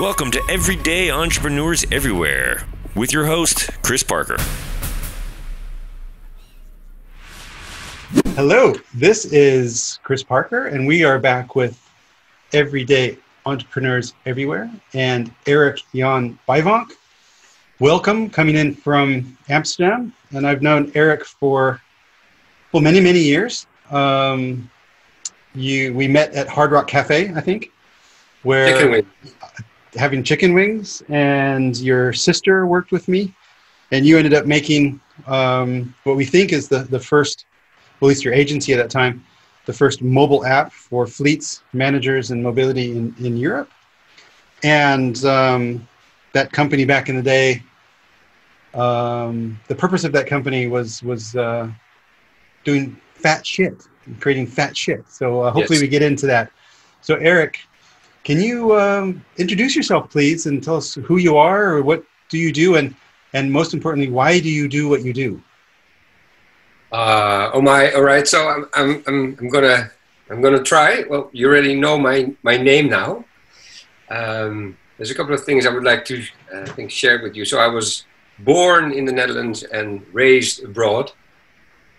Welcome to Everyday Entrepreneurs Everywhere with your host, Chris Parker. Hello, this is Chris Parker, and we are back with Everyday Entrepreneurs Everywhere and Erik Jan Bijvank. Welcome, coming in from Amsterdam, and I've known Erik for well many many years. Um, you we met at Hard Rock Cafe, I think, where Chicken wing. Having chicken wings, and your sister worked with me, and you ended up making um, what we think is the the first, well, at least your agency at that time, the first mobile app for fleets, managers, and mobility in in Europe, and um, that company back in the day. Um, the purpose of that company was was uh, doing phat shit, creating phat shit. So uh, hopefully Yes. we get into that. So Erik, can you um, introduce yourself, please, and tell us who you are, or what do you do, and and most importantly, why do you do what you do? Uh, oh my! All right. So I'm, I'm, I'm, I'm gonna, I'm gonna try. Well, you already know my, my name now. Um, there's a couple of things I would like to, uh, I think, share with you. So I was born in the Netherlands and raised abroad.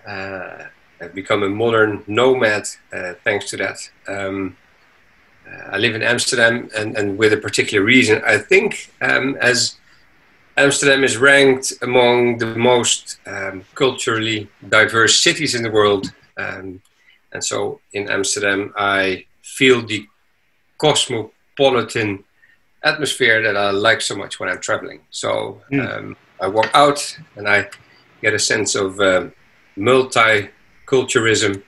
Uh, I've become a modern nomad uh, thanks to that. Um, I live in Amsterdam, and, and with a particular reason. I think um, as Amsterdam is ranked among the most um, culturally diverse cities in the world. Um, and so in Amsterdam, I feel the cosmopolitan atmosphere that I like so much when I'm traveling. So Mm. um, I walk out and I get a sense of um, multiculturalism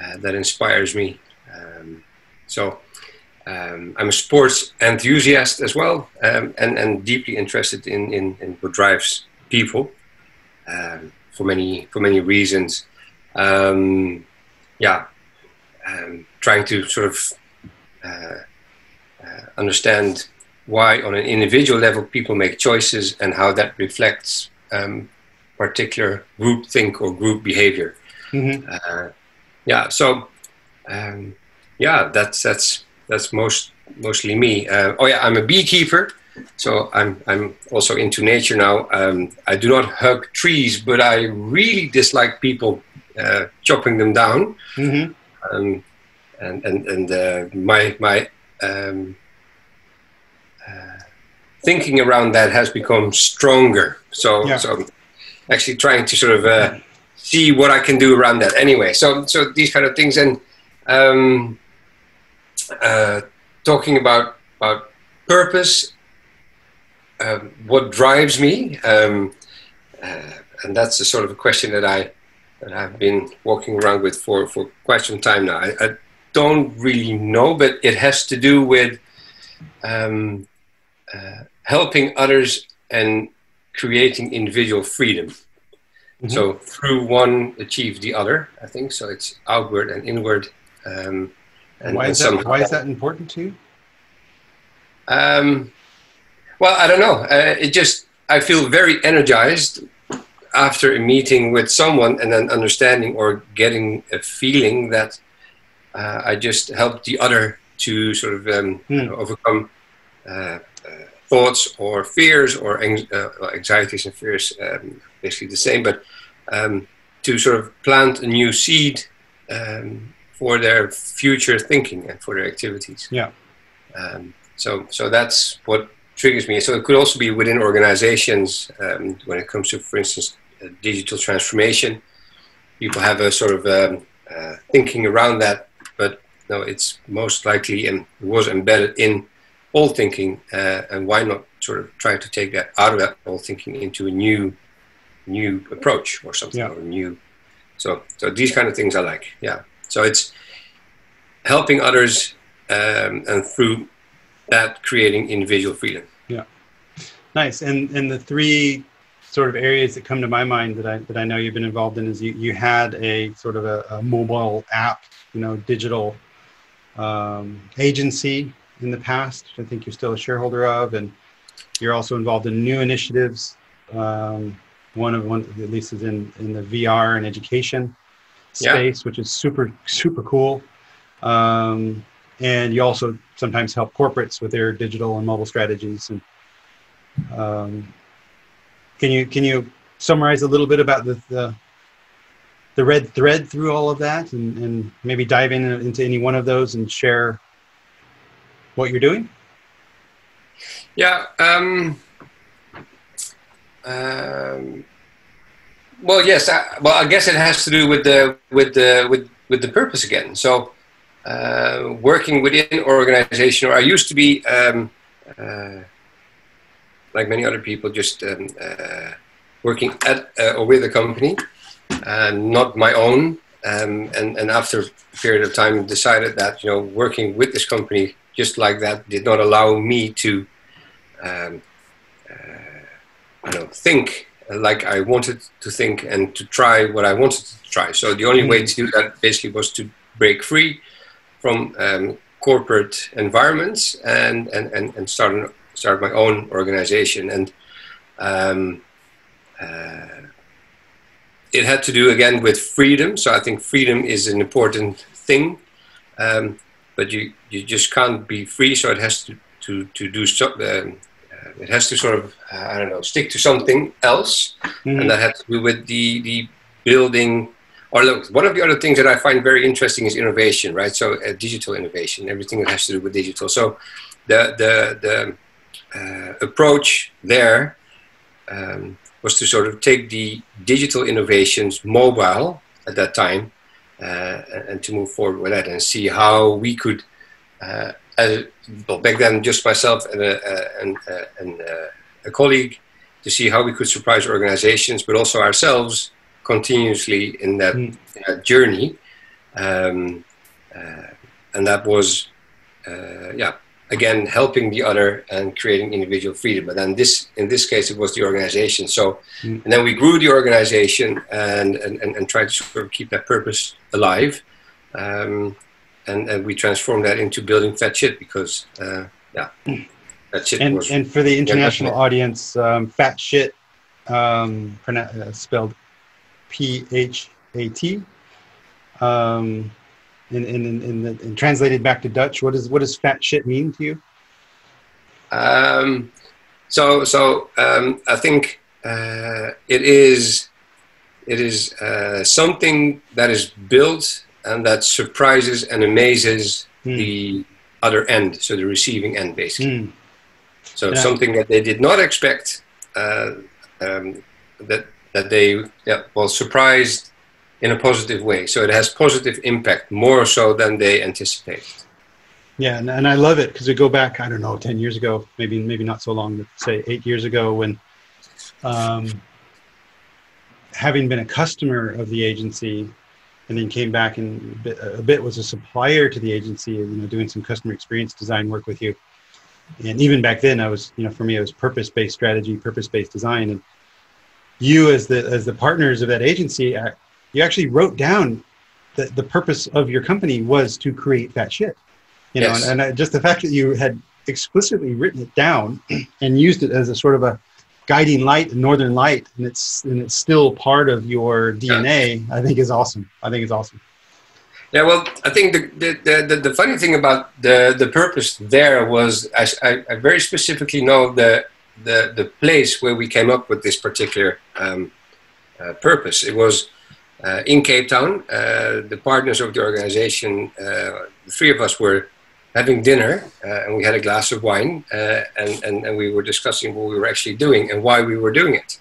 uh, that inspires me. Um, so um, I'm a sports enthusiast as well, um, and and deeply interested in, in, in what drives people um, for many for many reasons. Um, yeah, um, trying to sort of uh, uh, understand why, on an individual level, people make choices and how that reflects um, particular group think or group behavior. Mm-hmm. Uh, yeah, so um, yeah, that's that's that's most mostly me. Uh, oh yeah, I'm a beekeeper, so I'm I'm also into nature now. Um, I do not hug trees, but I really dislike people uh, chopping them down. Mm-hmm. Um, and and and uh, my my um, uh, thinking around that has become stronger. So Yeah. so actually trying to sort of uh, see what I can do around that. Anyway, so so these kind of things and um, uh, talking about about purpose, um, what drives me, um, uh, and that's a sort of a question that I that I've been walking around with for for quite some time now. I, I don't really know, but it has to do with um, uh, helping others and creating individual freedom. Mhm. So through one achieve the other. I think so. It's outward and inward. Um, and, why and is that? Why is that important to you? um, well, I don't know. Uh, it just I feel very energized after a meeting with someone and then understanding or getting a feeling that uh, I just helped the other to sort of um, Hmm. overcome uh, uh, thoughts or fears or uh, anxieties and fears, um, basically the same, but um, to sort of plant a new seed um, for their future thinking and for their activities. Yeah. Um, so, so that's what triggers me. So it could also be within organizations um, when it comes to, for instance, uh, digital transformation. People have a sort of um, uh, thinking around that, but no, it's most likely and was embedded in old thinking. Uh, and why not sort of try to take that out of that old thinking into a new, new approach or something Yeah. or new. So, so these kind of things I like. Yeah. So it's helping others um, and through that creating individual freedom. Yeah, nice. And and the three sort of areas that come to my mind that I that I know you've been involved in is you, you had a sort of a, a mobile app, you know, digital um, agency in the past. I think you're still a shareholder of, and you're also involved in new initiatives. Um, one of one at least is in in the VR and education Yeah. space, which is super super cool. Um, and you also sometimes help corporates with their digital and mobile strategies. And um, can you can you summarize a little bit about the, the the red thread through all of that and, and maybe dive in into any one of those and share what you're doing? Yeah. Um, um, well, yes. I, well, I guess it has to do with the with the with with the purpose again. So, uh, working within an organization, or I used to be, um, uh, like many other people, just um, uh, working at uh, or with a company, not my own. Um, and and after a period of time, decided that you know working with this company just like that did not allow me to, um, uh, you know, think like I wanted to think and to try what I wanted to try. So the only way to do that basically was to break free from um, corporate environments and and and, and start an, start my own organization and. Um, uh, it had to do again with freedom. So I think freedom is an important thing, um, but you you just can't be free. So it has to to to do so. Um, it has to sort of uh, I don't know stick to something else, mm-hmm. and that had to do with the the building. Or look, one of the other things that I find very interesting is innovation, right? So uh, digital innovation, everything that has to do with digital. So the the the uh, approach there. Um, was to sort of take the digital innovations mobile at that time uh, and to move forward with that and see how we could, uh, as, well, back then just myself and, a, and, uh, and uh, a colleague, to see how we could surprise organizations, but also ourselves continuously in that, mm. that journey. Um, uh, and that was, uh, yeah, again helping the other and creating individual freedom but then this in this case it was the organization so mm. and then we grew the organization and, and and, and tried to sort of keep that purpose alive um, and and we transformed that into building phat shit because uh, yeah phat shit and, was, and for the international yeah, audience um, phat shit um, uh, spelled p-h-a-t um, in, in, in, the, in translated back to Dutch, what does what does phat shit mean to you? Um, so so um, I think uh, it is it is uh, something that is built and that surprises and amazes mm. the other end, so the receiving end, basically. Mm. So yeah. something that they did not expect, uh, um, that that they yeah, well surprised in a positive way. So it has positive impact more so than they anticipated. Yeah, and, and I love it because we go back, I don't know, 10 years ago, maybe maybe not so long, but say eight years ago when um, having been a customer of the agency and then came back and a bit, a bit was a supplier to the agency, you know, doing some customer experience design work with you. And even back then I was, you know, for me, it was purpose-based strategy, purpose-based design. And you as the, as the partners of that agency, uh, you actually wrote down that the purpose of your company was to create phat shit. You know, yes. and, and just the fact that you had explicitly written it down and used it as a sort of a guiding light, a northern light, and it's and it's still part of your DNA. I think is awesome. I think it's awesome. Yeah, well, I think the the, the, the funny thing about the the purpose there was I, I, I, very specifically know the the the place where we came up with this particular um, uh, purpose. It was uh, in Cape Town. Uh, the partners of the organization, uh, the three of us were having dinner and we had a glass of wine and, and, and we were discussing what we were actually doing and why we were doing it.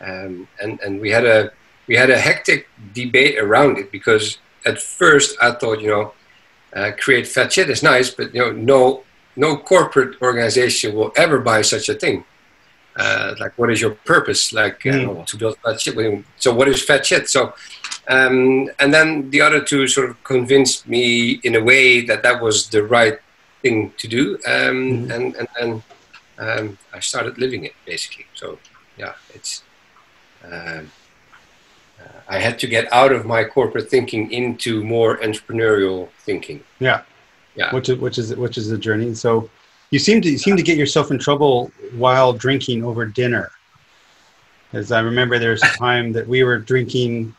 Um, and, and we had a we had a hectic debate around it because at first I thought, you know, uh, create phat shit is nice, but you know, no, no corporate organization will ever buy such a thing uh, like what is your purpose? Like mm. to build phat shit so what is phat shit? So um, and then the other two sort of convinced me in a way that that was the right thing to do. Um, mm. and and then um, I started living it basically. So yeah it's uh, I had to get out of my corporate thinking into more entrepreneurial thinking. Yeah. Yeah. Which is which is which is a journey. So you seem to you seem to get yourself in trouble while drinking over dinner. As I remember, there was a time that we were drinking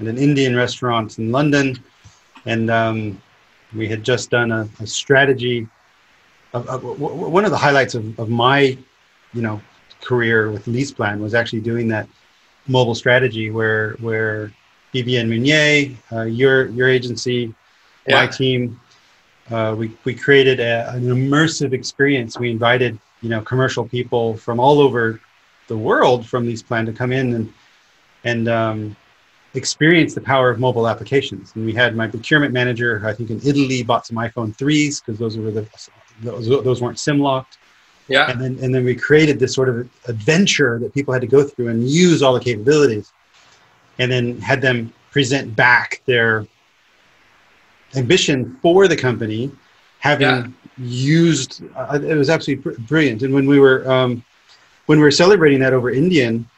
at an Indian restaurant in London, and um, We had just done a, a strategy. Of, of, one of the highlights of, of my, you know, career with LeasePlan was actually doing that mobile strategy where where Vivienne Meunier, uh, your your agency, yeah. my team, uh, we we created a, an immersive experience. We invited you know commercial people from all over the world from LeasePlan to come in and and um, experience the power of mobile applications. And we had my procurement manager, I think in Italy, bought some iPhone threes because those were the those, those weren't sim locked. Yeah. And then and then we created this sort of adventure that people had to go through and use all the capabilities, and then had them present back their ambition for the company, having yeah. used. Uh, it was absolutely brilliant. And when we were um, when we were celebrating that over Indian,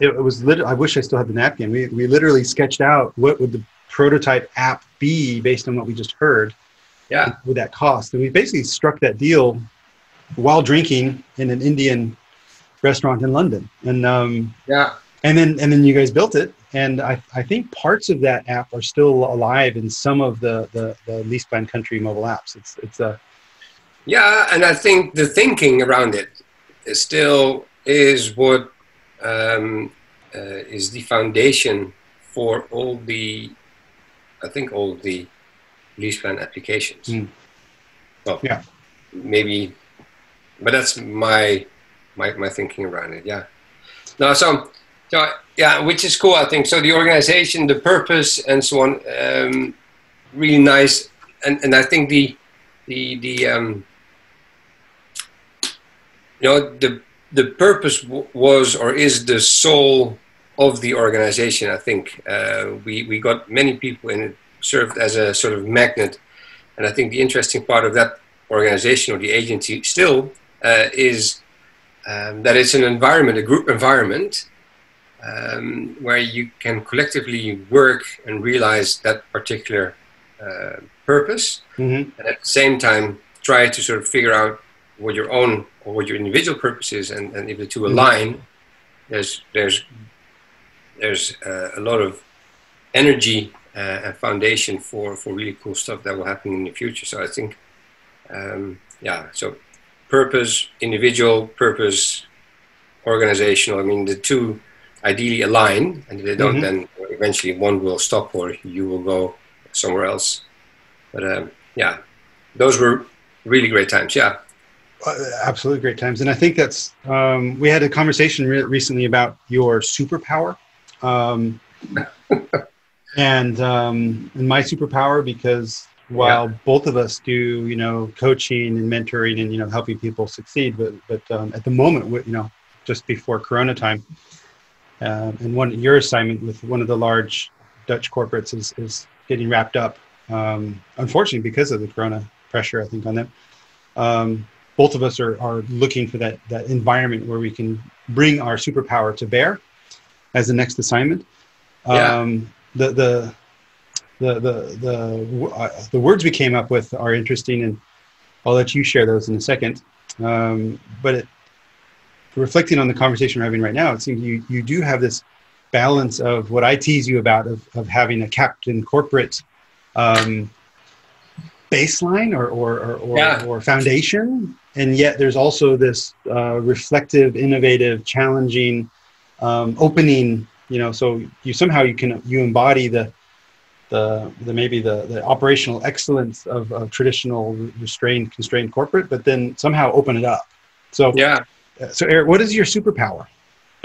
it, it was lit- I wish I still had the napkin. We, we literally sketched out what would the prototype app be based on what we just heard. Yeah. With that cost. And we basically struck that deal while drinking in an Indian restaurant in London. And um, yeah. And then and then you guys built it. And I, I think parts of that app are still alive in some of the the, the LeasePlan country mobile apps. It's it's a yeah, and I think the thinking around it still is what um, uh, is the foundation for all the, I think all the LeasePlan applications. Mm. Well, yeah, maybe, but that's my my my thinking around it. Yeah. No, so so yeah, which is cool. I think so. The organization, the purpose, and so on, um, really nice. And and I think the the the um, you know the the purpose was or is the soul of the organization. I think uh, we we got many people and it served as a sort of magnet, and I think the interesting part of that organization or the agency still uh, is um, that it's an environment, a group environment, um, where you can collectively work and realize that particular uh, purpose, mm-hmm. and at the same time try to sort of figure out what your own or what your individual purpose is, and, and if the two mm-hmm. align, there's there's there's uh, a lot of energy uh, and foundation for for really cool stuff that will happen in the future. So I think, um, yeah, so purpose, individual purpose, organizational. I mean, the two ideally align, and if they don't, mm-hmm. then eventually one will stop or you will go somewhere else. But um, yeah, those were really great times. Yeah. Uh, absolutely great times, and I think that's um, we had a conversation re- recently about your superpower, um, and um, and my superpower because while yeah. both of us do you know coaching and mentoring and you know helping people succeed, but but um, at the moment you know just before Corona time, uh, and one your assignment with one of the large Dutch corporates is is getting wrapped up, um, unfortunately because of the Corona pressure I think on them. Um, both of us are, are looking for that, that environment where we can bring our superpower to bear as the next assignment. Yeah. Um, the, the, the, the, the, uh, the words we came up with are interesting and I'll let you share those in a second. Um, but it, reflecting on the conversation we're having right now, it seems you, you do have this balance of what I tease you about of, of having a captain corporate um, baseline or, or, or, or, yeah. or foundation and yet there's also this uh, reflective, innovative, challenging, um, opening. You know, so you somehow you can you embody the the, the maybe the, the operational excellence of, of traditional restrained constrained corporate, but then somehow open it up. So yeah. So Erik, what is your superpower?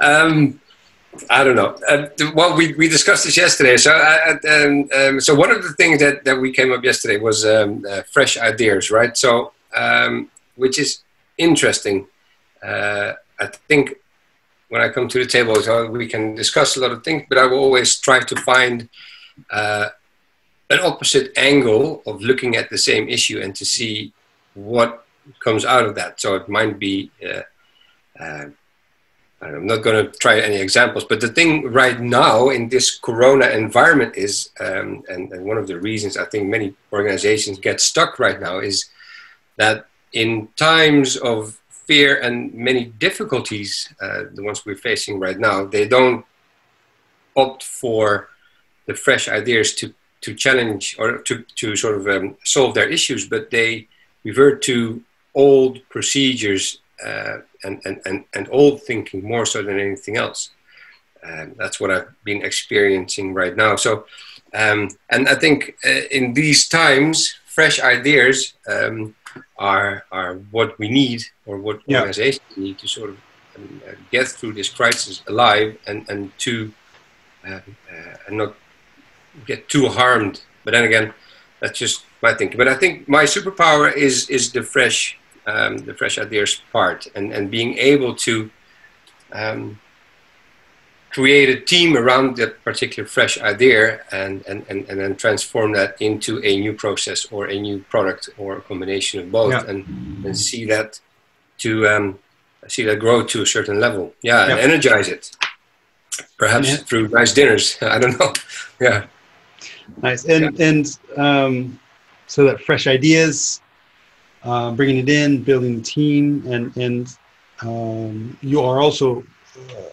um, I don't know. Uh, well, we, we discussed this yesterday. So, uh, um, um, so one of the things that, that we came up yesterday was um, uh, fresh ideas, right? So, um, which is interesting. Uh, I think when I come to the table, so we can discuss a lot of things, but I will always try to find uh, an opposite angle of looking at the same issue and to see what comes out of that. So it might be uh, I'm not going to try any examples, but the thing right now in this Corona environment is, um, and, and, one of the reasons I think many organizations get stuck right now is that in times of fear and many difficulties, uh, the ones we're facing right now, they don't opt for the fresh ideas to to challenge or to to sort of um, solve their issues, but they revert to old procedures uh, and, and, and, and old thinking more so than anything else. And that's what I've been experiencing right now. So, um, and I think uh, in these times, fresh ideas um, are are what we need, or what yeah. organizations need to sort of um, uh, get through this crisis alive, and and to uh, uh, and not get too harmed. But then again, that's just my thinking. But I think my superpower is is the fresh um, the fresh ideas part, and and being able to um, create a team around that particular fresh idea and, and, and, and then transform that into a new process or a new product or a combination of both yeah. and, and see that to um, see that grow to a certain level. Yeah, yeah. and energize it. Perhaps yeah. through nice dinners. I don't know. Yeah. Nice. And and um, so that fresh ideas uh, bringing it in building the team and and um, you are also uh,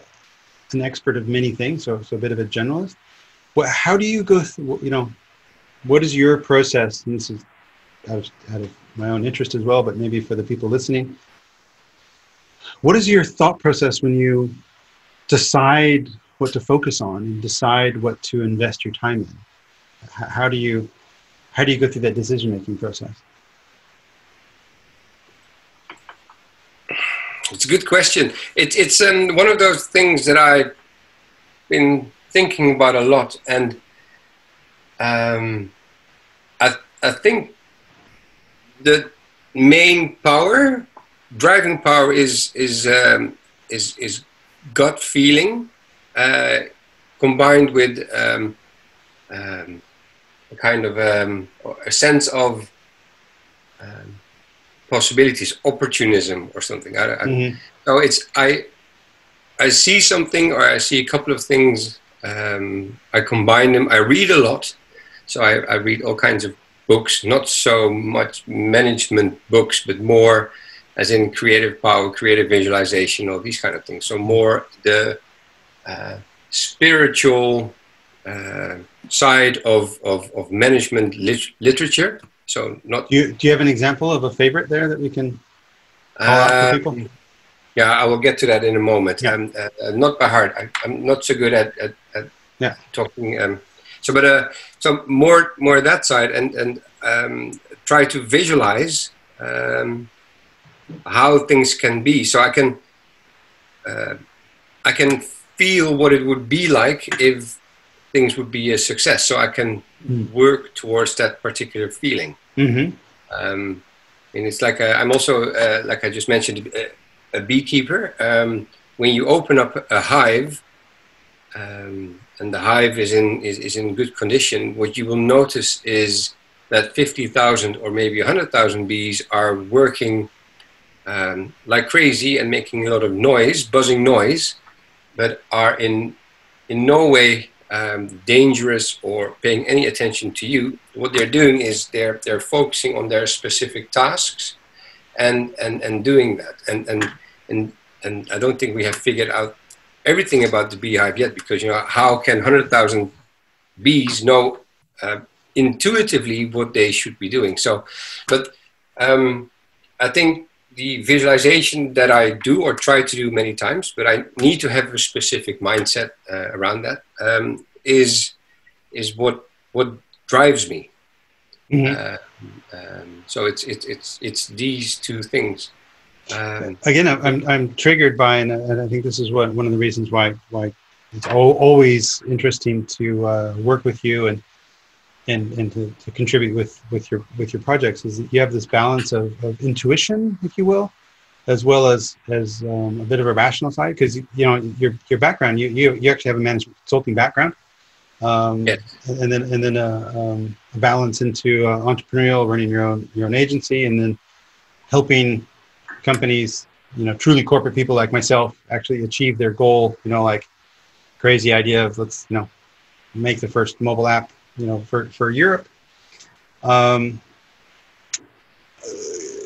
an expert of many things, so so a bit of a generalist. What, how do you go? Through, you know, what is your process? And this is out of, out of my own interest as well, but maybe for the people listening. What is your thought process when you decide what to focus on and decide what to invest your time in? How do you how do you go through that decision making process? It's a good question. It, it's um, one of those things that I've been thinking about a lot, and um, I, I think the main power, driving power, is is um, is is gut feeling, uh, combined with um, um, a kind of um, a sense of um, possibilities, opportunism or something. I, I, mm-hmm. So it's I I see something or I see a couple of things. Um, I combine them. I read a lot, so I, I, read all kinds of books. Not so much management books, but more as in creative power, creative visualization, all these kind of things. So more the uh, spiritual uh, side of, of, of management lit- literature so not. Do you, do you have an example of a favorite there that we can call out for people? Um, yeah, I will get to that in a moment. Yeah. Um, uh, uh, not by heart. I, am not so good at, at, at yeah. talking. Um, so, but uh, so more more that side, and and um, try to visualize um, how things can be. So I can uh, I can feel what it would be like if things would be a success. So I can mm. work towards that particular feeling. Mm-hmm. Um, and it's like i am also uh, like I just mentioned a, a beekeeper. Um, when you open up a hive, um, and the hive is in is, is in good condition, what you will notice is that fifty thousand or maybe hundred thousand bees are working um, like crazy and making a lot of noise, buzzing noise, but are in in no way um, dangerous or paying any attention to you. What they're doing is they're they're focusing on their specific tasks, and and and doing that. And and and and I don't think we have figured out everything about the beehive yet, because you know how can hundred thousand bees know uh, intuitively what they should be doing? So, but um, I think the visualization that I do or try to do many times, but I need to have a specific mindset uh, around that. Um, is is what what drives me. Mm-hmm. Uh, um, so it's it's it's it's these two things. Um, Again, I'm I'm triggered by, and, and, I think this is what one of the reasons why why it's always interesting to uh, work with you and and and to, to contribute with with your with your projects is that you have this balance of, of intuition, if you will, as well as as um, a bit of a rational side. Because you know your your background, you, you you actually have a management consulting background, um, yes. and then and then a, um, a balance into uh, entrepreneurial, running your own your own agency, and then helping companies, you know, truly corporate people like myself, actually achieve their goal. You know, like crazy idea of let's you know make the first mobile app you know, for, for Europe. Um,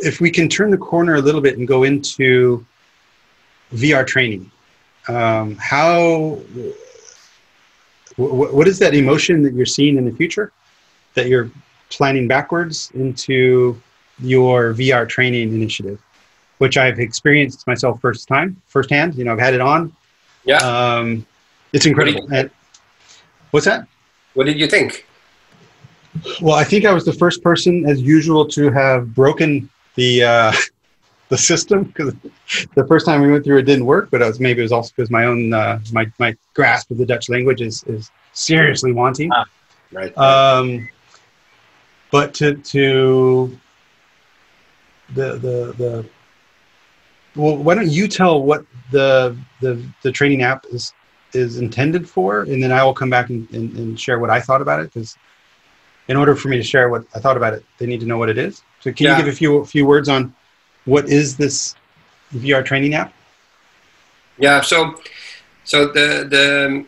if we can turn the corner a little bit and go into VR training, um, how wh- what is that emotion that you're seeing in the future that you're planning backwards into your VR training initiative, which I've experienced myself first time, firsthand. You know, I've had it on. Yeah. Um, it's incredible. What's that? What did you think? Well, I think I was the first person, as usual, to have broken the uh, the system because the first time we went through it didn't work. But it was maybe it was also because my own uh, my my grasp of the Dutch language is is seriously wanting. Ah, right. Um, but to to the the the well, why don't you tell what the the the training app is is intended for, and then I will come back and, and, and share what I thought about it because in order for me to share what I thought about it, they need to know what it is. So can Yeah. you give a few few words on what is this VR training app? Yeah, so so the the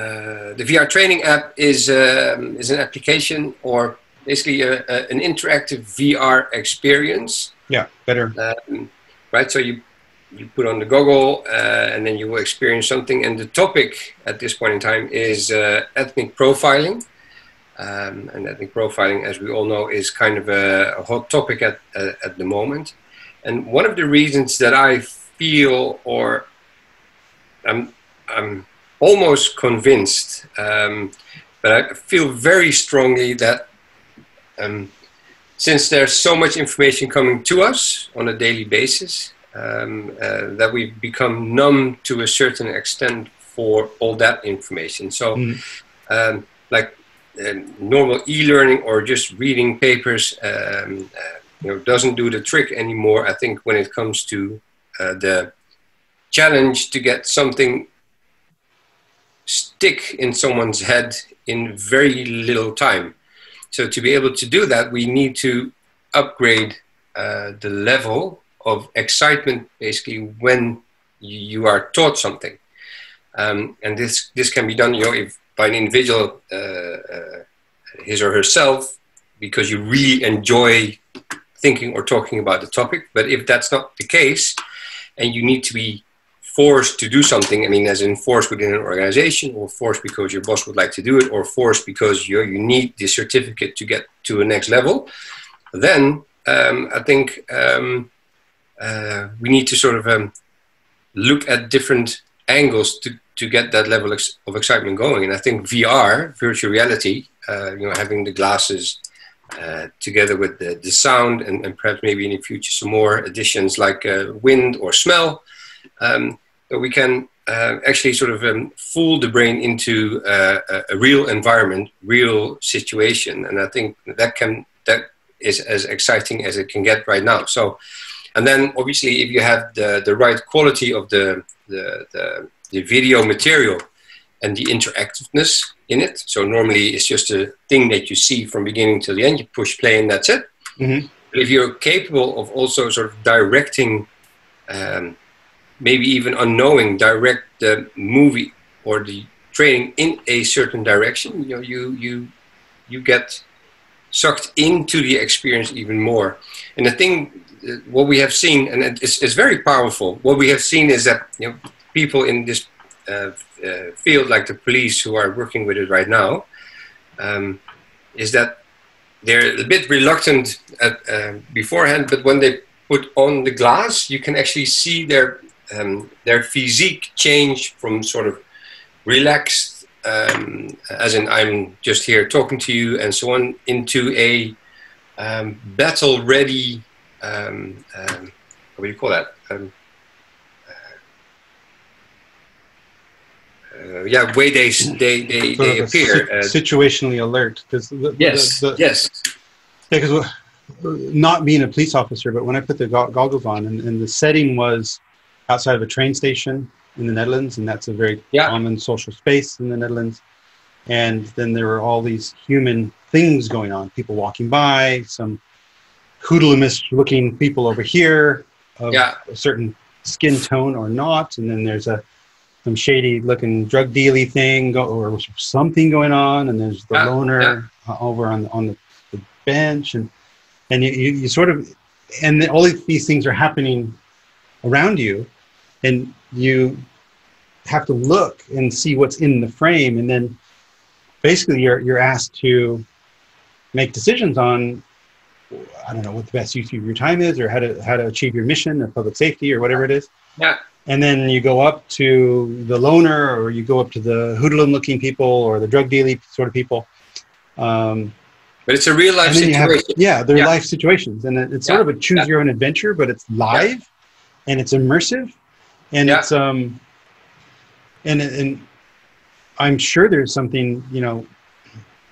uh, the VR training app is um, is an application or basically a, a, an interactive VR experience, Yeah, better. um, right? So you you put on the goggle uh, and then you will experience something. And the topic at this point in time is uh, ethnic profiling. Um, and ethnic profiling, as we all know, is kind of a, a hot topic at, uh, at the moment. And one of the reasons that I feel, or I'm, I'm almost convinced, um, but I feel very strongly that um, since there's so much information coming to us on a daily basis, um, uh, that we've become numb to a certain extent for all that information. So, Mm. um, like um, normal e-learning or just reading papers, um, uh, you know, doesn't do the trick anymore. I think when it comes to uh, the challenge to get something stick in someone's head in very little time. So to be able to do that, we need to upgrade uh, the level of excitement, basically, when you, are taught something. Um, and this this can be done, you know, if by an individual, uh, uh, his or herself, because you really enjoy thinking or talking about the topic. But if that's not the case, and you need to be forced to do something, I mean, as in within an organization, or forced because your boss would like to do it, or forced because you you need the certificate to get to a next level, then um, I think um, uh, we need to sort of um, look at different angles to, to get that level of excitement going. And I think VR, virtual reality, uh, you know, having the glasses uh, together with the, the sound and, and perhaps maybe in the future some more additions like uh, wind or smell, um, we can uh, actually sort of um, fool the brain into a, a real environment, real situation. And I think that can that is as exciting as it can get right now. So, and then obviously if you have the, the right quality of the, the, the, the video material and the interactiveness in it. So normally it's just a thing that you see from beginning to the end. You push play and that's it. Mhm. But if you're capable of also sort of directing, um, maybe even unknowing, direct the movie or the training in a certain direction, you know, you you you get sucked into the experience even more. And the thing, what we have seen, and it's, it's very powerful. What we have seen is that you know people in this uh, uh, field, like the police who are working with it right now, um, is that they're a bit reluctant at, uh, beforehand, but when they put on the glass, you can actually see their um, their physique change from sort of relaxed, um, as in I'm just here talking to you and so on, into a um, battle ready. Um, um, what do you call that? Um, uh, yeah, way they they they, Sort they of appear. si- uh, situationally alert because yes, the, the, yes, Yeah, because not being a police officer, but when I put the go- goggles on, and, and the setting was outside of a train station in the Netherlands, and that's a very Yeah. common social space in the Netherlands. And then there were all these human things going on, people walking by, some hoodlemish looking people over here of Yeah. a certain skin tone or not, and then there's a some shady looking drug dealy thing go, or something going on, and there's the Yeah, loner uh, over on on the, the bench, and and you, you, you sort of and all of these things are happening around you, and you have to look and see what's in the frame, and then basically you're you're asked to make decisions on I don't know what the best use of your time is, or how to how to achieve your mission, of public safety, or whatever it is. Yeah. And then you go up to the loner, or you go up to the hoodlum-looking people, or the drug dealing sort of people. Um, but it's a real life situation. Have, yeah, they're yeah. life situations, and it, it's yeah. sort of a choose yeah. your own adventure, but it's live, and it's immersive, and it's um, and and I'm sure there's something you know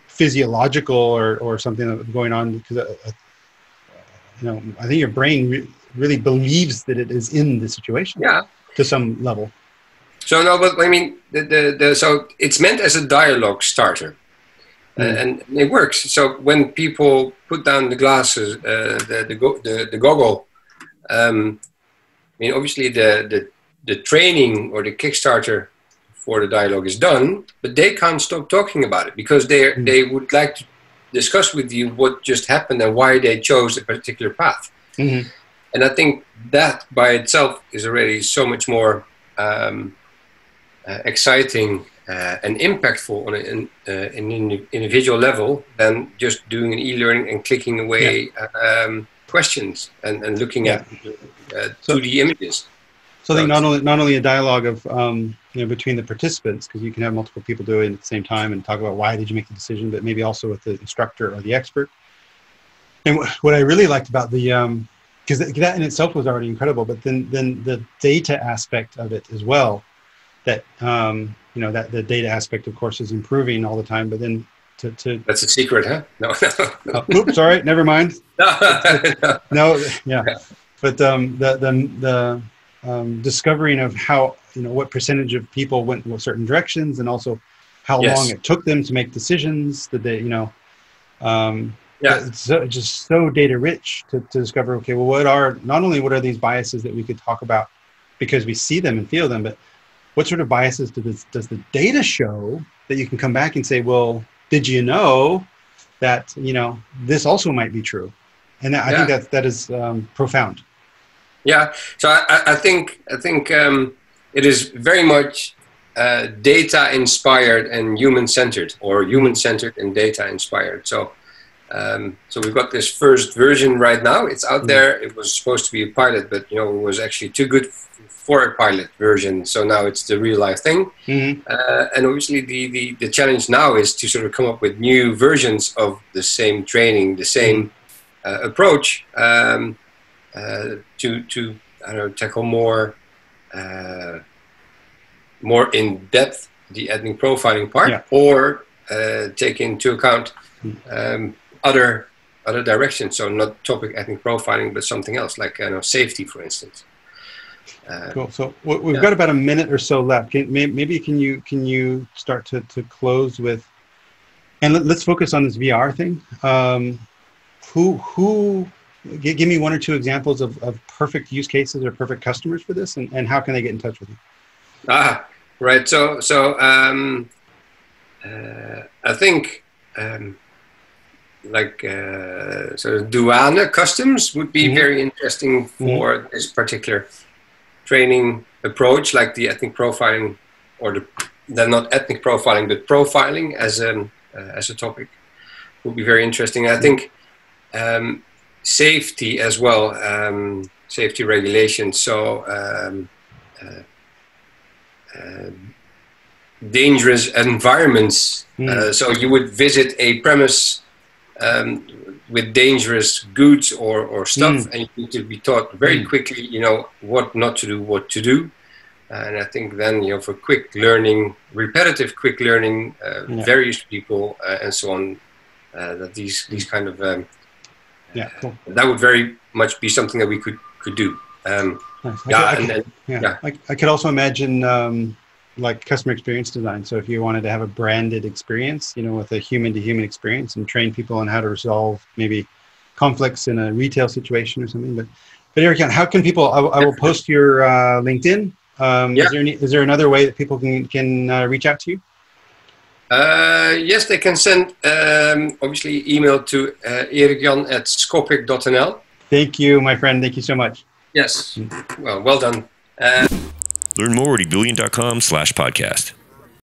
physiological or or something going on because uh, you know I think your brain re- really believes that it is in the situation. Yeah. To some level. So no, but I mean, the, the, the so it's meant as a dialogue starter. Mm. and it works. So when people put down the glasses, uh, the, the, go- the, the goggle, um, I mean, obviously the, the, the training or the Kickstarter for the dialogue is done, but they can't stop talking about it because they mm. they would like to discuss with you what just happened and why they chose a particular path. Mm-hmm. And I think that by itself is already so much more um, uh, exciting uh, and impactful on an, uh, an, individual level than just doing an e-learning and clicking away yeah. um, questions and, and looking yeah. at uh, 2D images. So I think not only not only a dialogue of um, you know between the participants because you can have multiple people do it at the same time and talk about why did you make the decision, but maybe also with the instructor or the expert. And what I really liked about the because um, that in itself was already incredible, but then then the data aspect of it as well, that um, you know that the data aspect of course is improving all the time but then to, to that's a secret huh? No, no. oh, oops sorry never mind. No, no yeah. But um, the the, the um, discovering of how you know what percentage of people went in certain directions and also how yes. long it took them to make decisions that they you know um, yeah it's so, just so data rich to, to discover okay well what are not only what are these biases that we could talk about because we see them and feel them but what sort of biases does, does the data show that you can come back and say, well, did you know that you know this also might be true? And I yeah. think that that is um, profound. Yeah. So I, I think I think um, it is very much uh, data inspired and human centered, or human centered and data inspired. So. Um, so we've got this first version right now. It's out mm-hmm. there. It was supposed to be a pilot, but you know it was actually too good for a pilot version. So now it's the real life thing. Mm-hmm. Uh, and obviously, the, the, the challenge now is to sort of come up with new versions of the same training, the same mm-hmm. uh, approach um, uh, to, to I don't know, tackle more, uh, more in depth the ethnic profiling part yeah. or uh, take into account um, other other directions. So not topic ethnic profiling, but something else like you know, safety, for instance. Uh, cool. So we've yeah. got about a minute or so left. Can, maybe can you can you start to, to close with, and let, us focus on this VR thing. Um, who who give, give me one or two examples of, of perfect use cases or perfect customers for this, and, and how can they get in touch with you? Ah, right. So so um, uh, I think. Um, like uh, so douane customs would be mm-hmm. very interesting for mm-hmm. this particular training approach, like the ethnic profiling, or the then not ethnic profiling, but profiling as a uh, as a topic, would be very interesting. I think um, safety as well, um, safety regulations. So. Um, uh, uh, dangerous environments. Mm. Uh, so you would visit a premise um, with dangerous goods or, or stuff, mm. and you need to be taught very mm. quickly, you know, what not to do, what to do. and I think then, you know, for quick learning, repetitive quick learning, uh, yeah. various people uh, and so on, uh, that these these kind of um, yeah, cool. that would very much be something that we could could do. Um, nice. yeah, I, and, could, yeah. yeah. I, I, could also imagine um, like customer experience design. So if you wanted to have a branded experience, you know, with a human to human experience and train people on how to resolve maybe conflicts in a retail situation or something. But, but Erik, how can people, I, I will post your uh, LinkedIn. Um, yeah. is, there any, is there another way that people can, can uh, reach out to you? Uh, yes, they can send um, obviously email to uh, erikjan at scopic.nl. Thank you, my friend. Thank you so much. Yes. Well, well done. Uh, Learn more at ebullient.com slash podcast.